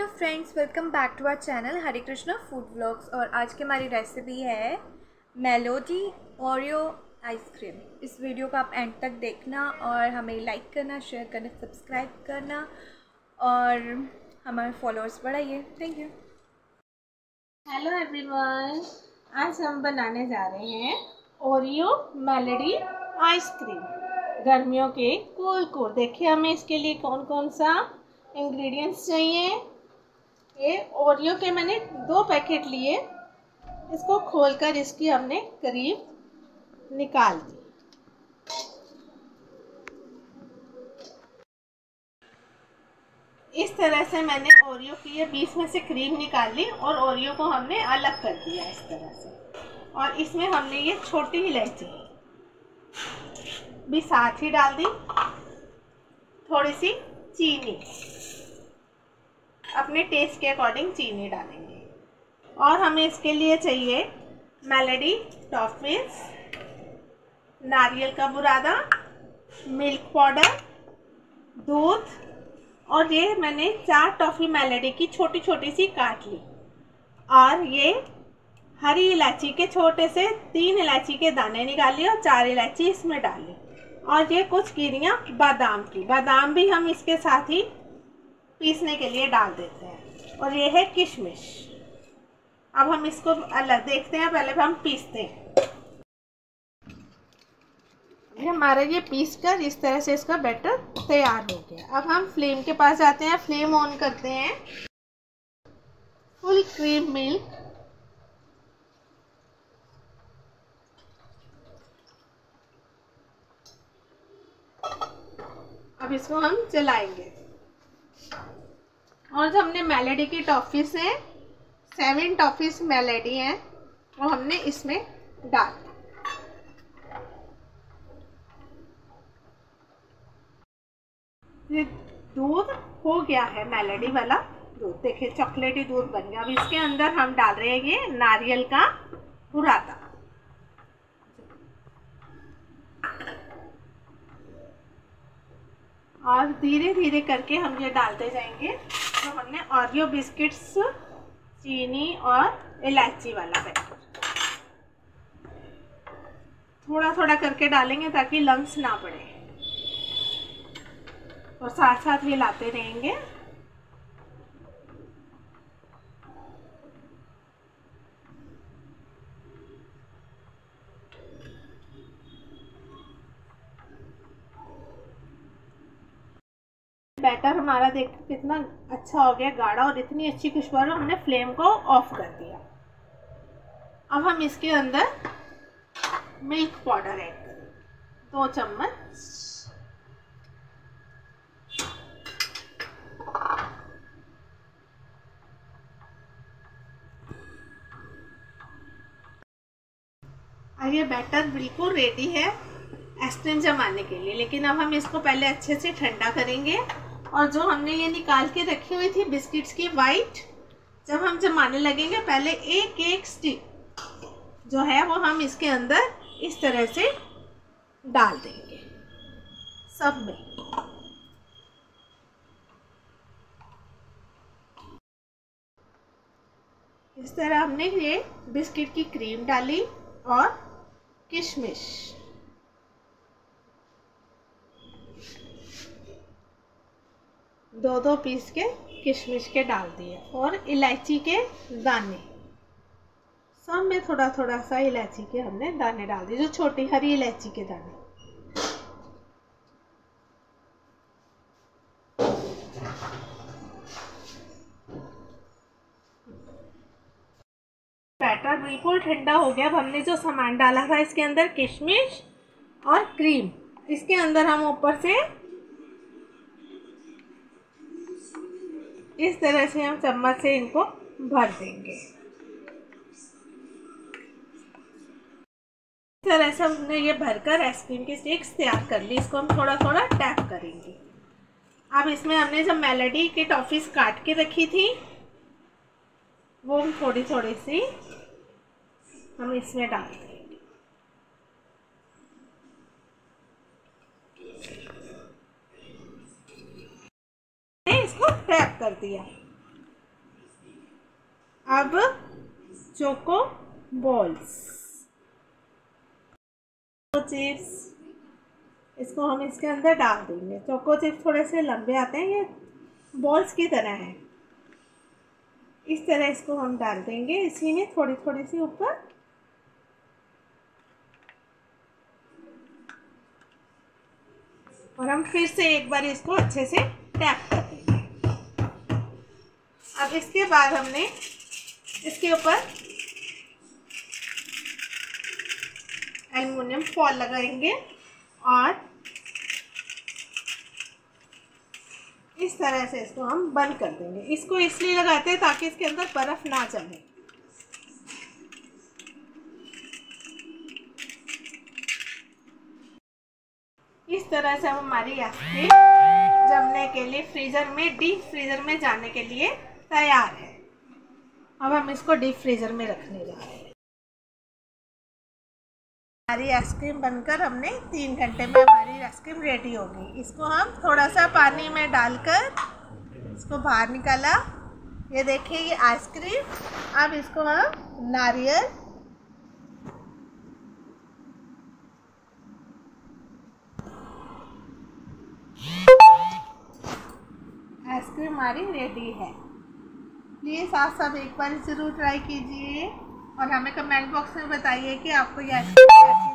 Hello friends welcome back to our channel Hare Krishna food vlogs और आज की हमारी रेसिपी है मेलोडी ओरियो आइसक्रीम इस वीडियो को आप एंड तक देखना और हमें लाइक करना शेयर करना सब्सक्राइब करना और हमारे फॉलोअर्स बढ़ाइए. थैंक यू हेलो एवरीवन आज हम बनाने जा रहे हैं ओरियो मेलोडी आइसक्रीम गर्मियों के कूल कूल देखिए हमें इसके लिए कौन कौन सा इंग्रेडिएंट्स चाहिए? ये ओरियो के मैंने दो पैकेट लिए, इसको खोलकर इसकी हमने करीब निकाल दी। इस तरह से मैंने ओरियो की ये बीच में से क्रीम निकाल ली और ओरियो को हमने अलग कर दिया इस तरह से। और इसमें हमने ये छोटी इलायची भी साथ ही डाल दी, थोड़ी सी चीनी। अपने टेस्ट के अकॉर्डिंग चीनी डालेंगे। और हमें इसके लिए चाहिए मेलेडी टॉफिस नारियल का बुरादा मिल्क पाउडर दूध, और ये मैंने चार टॉफ़ी मेलेडी की छोटी छोटी सी काट ली। और ये हरी इलायची के छोटे से तीन इलायची के दाने निकालिए और चार इलायची इसमें डाली। और ये कुछ गिरियाँ बादाम की। बादाम भी हम इसके साथ ही पीसने के लिए डाल देते हैं। और ये है किशमिश। अब हम इसको अलग देखते हैं, पहले हम पीसते हैं। हमारा ये पीस कर इस तरह से इसका बैटर तैयार हो गया। अब हम फ्लेम के पास जाते हैं, फ्लेम ऑन करते हैं। Full cream milk. अब इसको हम चलाएँगे और जो हमने मेलेडी की टॉफ़ीस हैं सेवन टॉफ़ीस मेलेडी हैं, वो हमने इसमें डाल ये दूध हो गया है मेलेडी वाला दूध। देखिए चॉकलेटी दूध बन गया। अब इसके अंदर हम डाल रहे हैं ये नारियल का बुरादा। और धीरे धीरे करके हम ये डालते जाएँगे। तो हमने ऑरियो बिस्किट्स चीनी और इलायची वाला पैकेट थोड़ा थोड़ा करके डालेंगे ताकि लंग्स ना पड़े। और साथ साथ हिलाते रहेंगे। बैटर हमारा देख कितना अच्छा हो गया, गाढ़ा और इतनी अच्छी खुशबू हमने फ्लेम को ऑफ़ कर दिया। अब हम इसके अंदर मिल्क पाउडर ऐड करें दो चम्मच। ये बैटर बिल्कुल रेडी है आइसक्रीम जमाने के लिए। लेकिन अब हम इसको पहले अच्छे से ठंडा करेंगे। और जो हमने ये निकाल के रखी हुई थी बिस्किट्स की वाइट जब हम जमाने लगेंगे, पहले एक एक स्टिक जो है वो हम इसके अंदर इस तरह से डाल देंगे। सब में। इस तरह हमने ये बिस्किट की क्रीम डाली और किशमिश। दो दो पीस के किशमिश के डाल दिए और इलायची के दाने। सब में थोड़ा थोड़ा सा इलायची के हमने दाने डाल दिए, जो छोटी हरी इलायची के दाने। बैटर बिल्कुल ठंडा हो गया, अब हमने जो सामान डाला था इसके अंदर किशमिश और क्रीम। इसके अंदर हम ऊपर से इस तरह से हम चम्मच से इनको भर देंगे। इस तरह से हमने ये भरकर आइसक्रीम की स्टिक्स तैयार कर ली, इसको हम थोड़ा थोड़ा टैप करेंगे। अब इसमें हमने जब मेलेडी की टॉफ़ीस काट के रखी थी, वो हम थोड़ी थोड़ी सी हम इसमें डाल दें। कर दिया। अब चोको बॉल्स चिप्स इसको हम इसके अंदर डाल देंगे। चोको चिप्स थोड़े से लंबे आते हैं, ये बॉल्स की तरह है। इस तरह इसको हम डाल देंगे। इसी में थोड़ी थोड़ी सी ऊपर। और हम फिर से एक बार इसको अच्छे से टैप अब इसके बाद हमने इसके ऊपर एल्युमिनियम फॉल लगाएँगे और इस तरह से इसको हम बंद कर देंगे। इसको इसलिए लगाते हैं ताकि इसके अंदर बर्फ़ ना जमे। इस तरह से हम हमारी आइसक्रीम जमने के लिए फ्रीज़र में डीप फ्रीज़र में जाने के लिए तैयार है। अब हम इसको डीप फ्रीज़र में रखने जा रहे हैं। हमारी आइसक्रीम बनकर हमने तीन घंटे में हमारी आइसक्रीम रेडी होगी इसको हम थोड़ा सा पानी में डालकर इसको बाहर निकाला। ये देखिए, ये आइसक्रीम। अब इसको हम नारियल आइसक्रीम हमारी रेडी है। प्लीज़ आप सब एक बार ज़रूर ट्राई कीजिए। और हमें कमेंट बॉक्स में बताइए कि आपको यह कैसी